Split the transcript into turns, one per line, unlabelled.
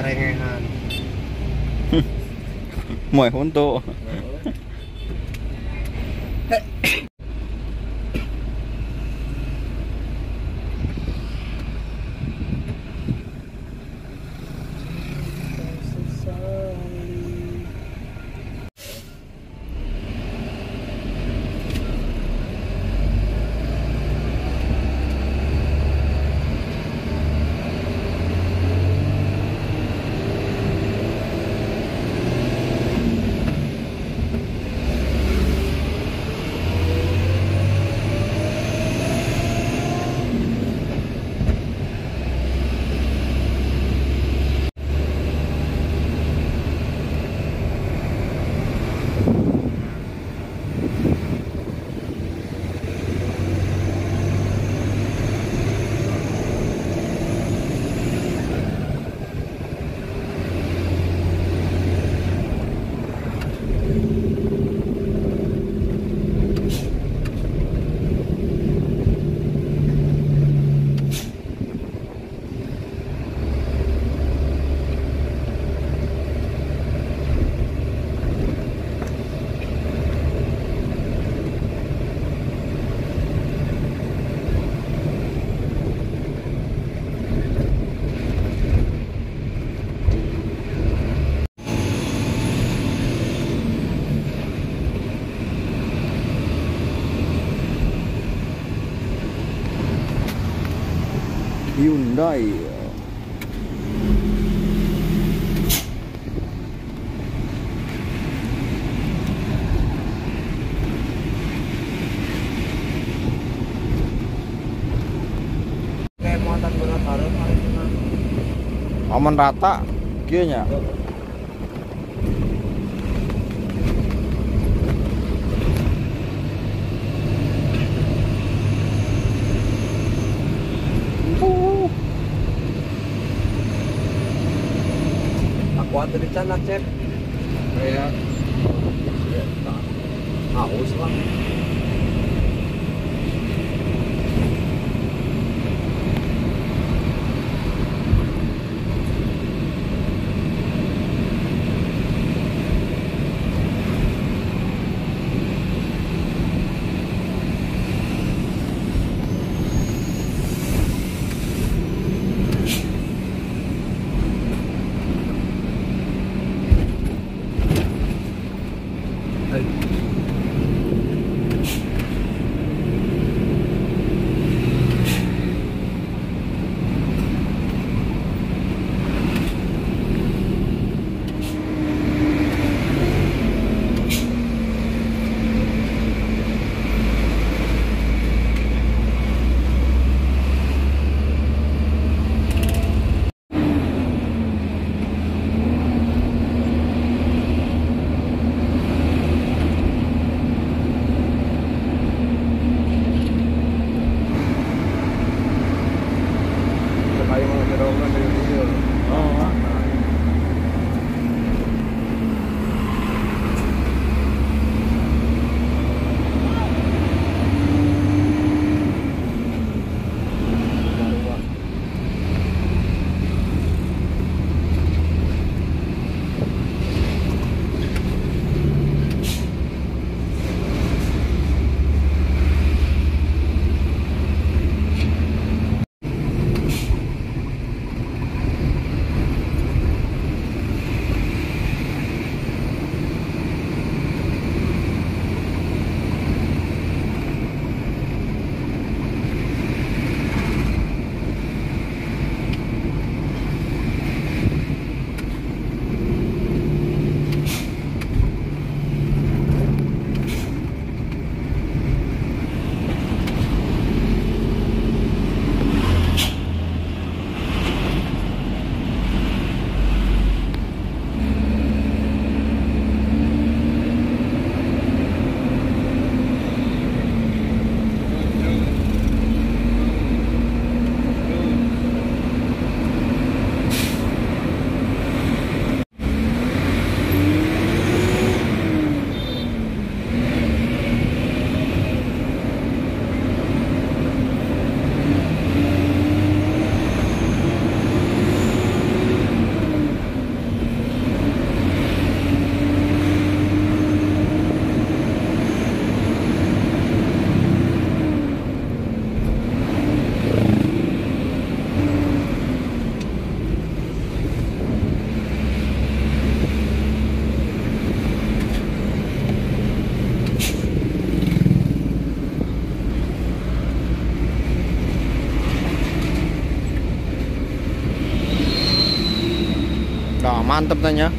Cara
ngahan. Moy honto. Taruh
Aman rata kieunya.
Aku ada di sana cek. Kayak haus lah.
Nah, mantep tanya.